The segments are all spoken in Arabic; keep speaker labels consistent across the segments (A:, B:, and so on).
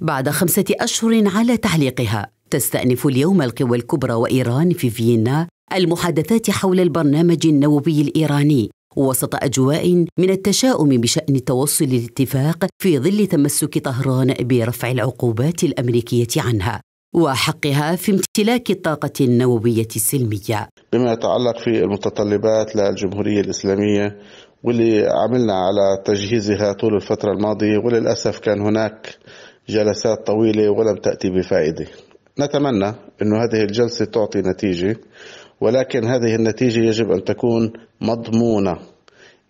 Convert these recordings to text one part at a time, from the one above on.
A: بعد خمسة أشهر على تعليقها. تستأنف اليوم القوى الكبرى وإيران في فيينا المحادثات حول البرنامج النووي الإيراني وسط أجواء من التشاؤم بشأن التوصل للاتفاق في ظل تمسك طهران برفع العقوبات الأمريكية عنها وحقها في امتلاك الطاقة النووية السلمية.
B: بما يتعلق في المتطلبات للجمهورية الإسلامية واللي عملنا على تجهيزها طول الفترة الماضية وللأسف كان هناك جلسات طويلة ولم تأتي بفائدة. نتمنى أن هذه الجلسة تعطي نتيجة ولكن هذه النتيجة يجب أن تكون مضمونة.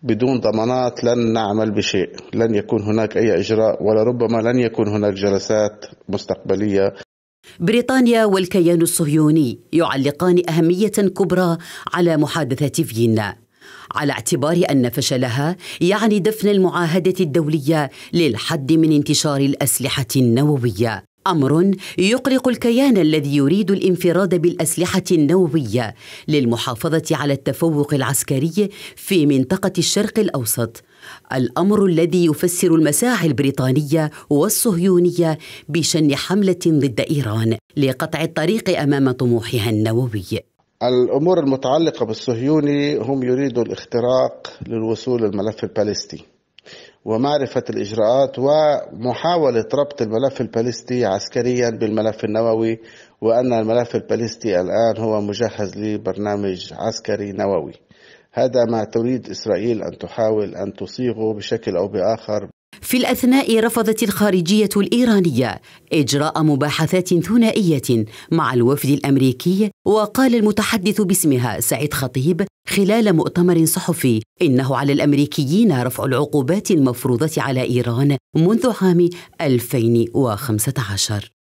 B: بدون ضمانات لن نعمل بشيء لن يكون هناك أي إجراء ولربما لن يكون هناك جلسات مستقبلية.
A: بريطانيا والكيان الصهيوني يعلقان أهمية كبرى على محادثات فيينا. على اعتبار أن فشلها يعني دفن المعاهدة الدولية للحد من انتشار الأسلحة النووية. أمر يقلق الكيان الذي يريد الانفراد بالأسلحة النووية للمحافظة على التفوق العسكري في منطقة الشرق الأوسط. الأمر الذي يفسر المساعي البريطانية والصهيونية بشن حملة ضد إيران لقطع الطريق أمام طموحها النووي.
B: الأمور المتعلقة بالصهيوني هم يريدوا الاختراق للوصول للملف البالستي ومعرفة الإجراءات ومحاولة ربط الملف البالستي عسكريا بالملف النووي وأن الملف البالستي الآن هو مجهز لبرنامج عسكري نووي. هذا ما تريد إسرائيل أن تحاول أن تصيغه بشكل أو بآخر
A: في الأثناء رفضت الخارجية الإيرانية إجراء مباحثات ثنائية مع الوفد الأمريكي وقال المتحدث باسمها سعيد خطيب خلال مؤتمر صحفي إنه على الأمريكيين رفع العقوبات المفروضة على إيران منذ عام 2015